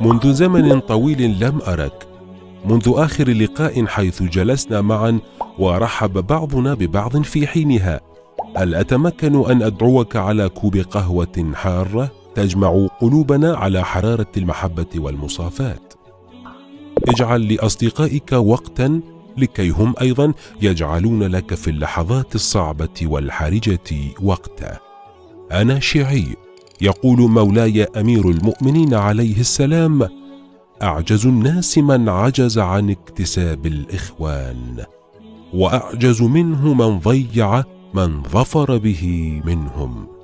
منذ زمن طويل لم ارك منذ آخر لقاء حيث جلسنا معا ورحب بعضنا ببعض في حينها. هل أتمكن أن أدعوك على كوب قهوة حارة؟ تجمع قلوبنا على حرارة المحبة والمصافاة. اجعل لأصدقائك وقتا لكي هم أيضا يجعلون لك في اللحظات الصعبة والحرجة وقتا. أنا شيعي يقول مولاي أمير المؤمنين عليه السلام أعجز الناس من عجز عن اكتساب الإخوان وأعجز منه من ضيع من ظفر به منهم.